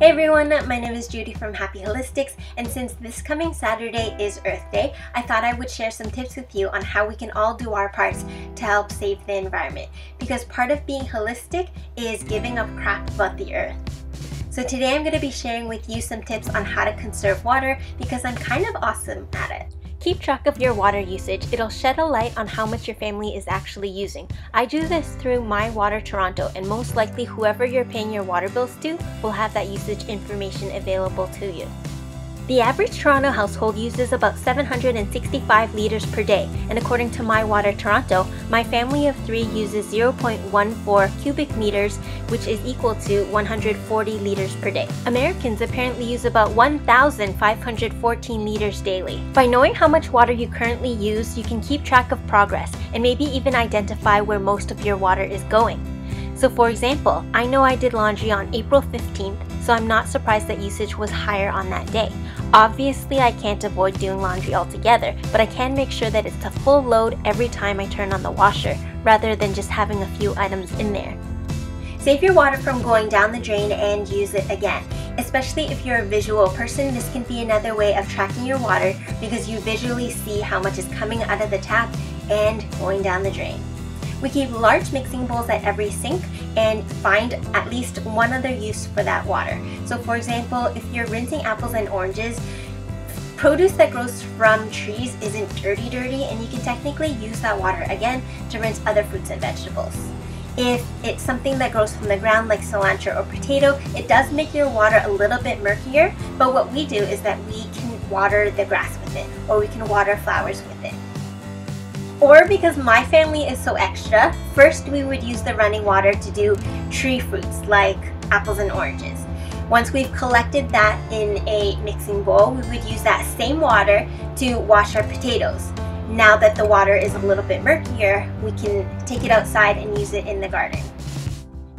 Hey everyone, my name is Judy from Happy Holistics and since this coming Saturday is Earth Day, I thought I would share some tips with you on how we can all do our parts to help save the environment because part of being holistic is giving up crap about the earth. So today I'm going to be sharing with you some tips on how to conserve water because I'm kind of awesome at it. Keep track of your water usage. It'll shed a light on how much your family is actually using. I do this through My Water Toronto and most likely whoever you're paying your water bills to will have that usage information available to you. The average Toronto household uses about 765 liters per day, and according to My Water Toronto, my family of three uses 0.14 cubic meters, which is equal to 140 liters per day. Americans apparently use about 1,514 liters daily. By knowing how much water you currently use, you can keep track of progress and maybe even identify where most of your water is going. So for example, I know I did laundry on April 15th, so I'm not surprised that usage was higher on that day. Obviously, I can't avoid doing laundry altogether, but I can make sure that it's a full load every time I turn on the washer, rather than just having a few items in there. Save your water from going down the drain and use it again. Especially if you're a visual person, this can be another way of tracking your water because you visually see how much is coming out of the tap and going down the drain. We keep large mixing bowls at every sink and find at least one other use for that water. So for example, if you're rinsing apples and oranges, produce that grows from trees isn't dirty dirty and you can technically use that water again to rinse other fruits and vegetables. If it's something that grows from the ground like cilantro or potato, it does make your water a little bit murkier, but what we do is that we can water the grass with it or we can water flowers with it. Or because my family is so extra, first we would use the running water to do tree fruits like apples and oranges. Once we've collected that in a mixing bowl, we would use that same water to wash our potatoes. Now that the water is a little bit murkier, we can take it outside and use it in the garden.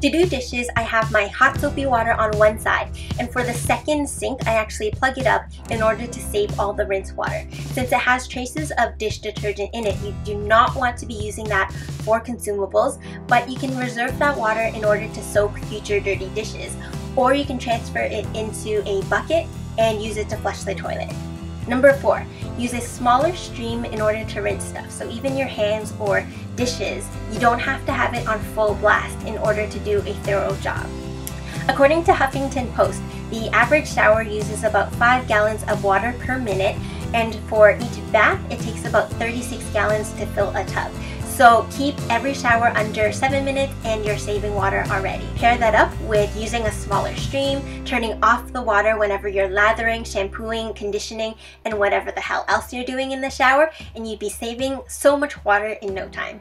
To do dishes, I have my hot soapy water on one side, and for the second sink, I actually plug it up in order to save all the rinse water. Since it has traces of dish detergent in it, you do not want to be using that for consumables, but you can reserve that water in order to soak future dirty dishes, or you can transfer it into a bucket and use it to flush the toilet. Number four, use a smaller stream in order to rinse stuff. So even your hands or dishes, you don't have to have it on full blast in order to do a thorough job. According to Huffington Post, the average shower uses about 5 gallons of water per minute and for each bath it takes about 36 gallons to fill a tub. So keep every shower under 7 minutes and you're saving water already. Pair that up with using a smaller stream, turning off the water whenever you're lathering, shampooing, conditioning, and whatever the hell else you're doing in the shower, and you'd be saving so much water in no time.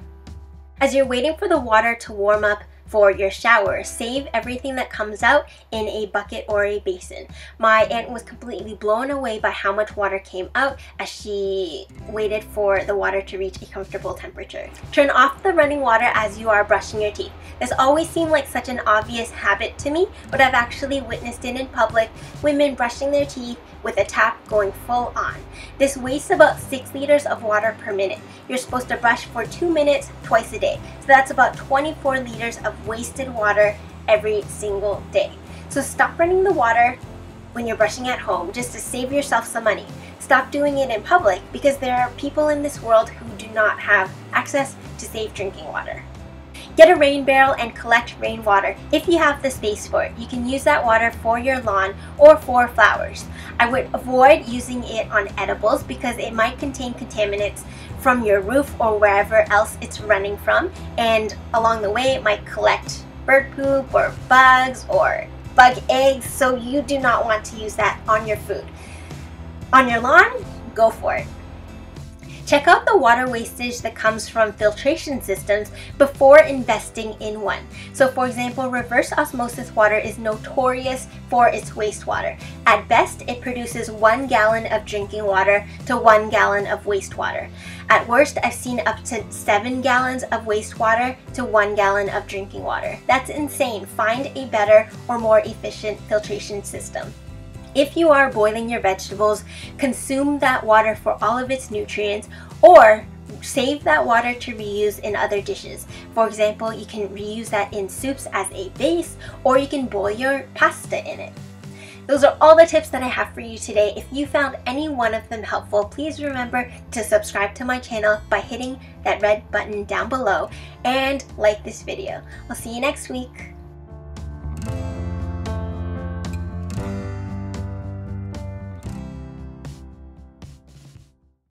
As you're waiting for the water to warm up, for your shower. Save everything that comes out in a bucket or a basin. My aunt was completely blown away by how much water came out as she waited for the water to reach a comfortable temperature. Turn off the running water as you are brushing your teeth. This always seemed like such an obvious habit to me, but I've actually witnessed it in public, women brushing their teeth with a tap going full on. This wastes about 6 liters of water per minute. You're supposed to brush for 2 minutes twice a day. So that's about 24 liters of wasted water every single day. So stop running the water when you're brushing at home just to save yourself some money. Stop doing it in public because there are people in this world who do not have access to safe drinking water. Get a rain barrel and collect rainwater if you have the space for it. You can use that water for your lawn or for flowers. I would avoid using it on edibles because it might contain contaminants from your roof or wherever else it's running from and along the way it might collect bird poop or bugs or bug eggs so you do not want to use that on your food. On your lawn, go for it. Check out the water wastage that comes from filtration systems before investing in one. So for example, reverse osmosis water is notorious for its wastewater. At best, it produces one gallon of drinking water to one gallon of wastewater. At worst, I've seen up to seven gallons of wastewater to one gallon of drinking water. That's insane. Find a better or more efficient filtration system. If you are boiling your vegetables, consume that water for all of its nutrients or save that water to reuse in other dishes. For example, you can reuse that in soups as a base or you can boil your pasta in it. Those are all the tips that I have for you today. If you found any one of them helpful, please remember to subscribe to my channel by hitting that red button down below and like this video. I'll see you next week.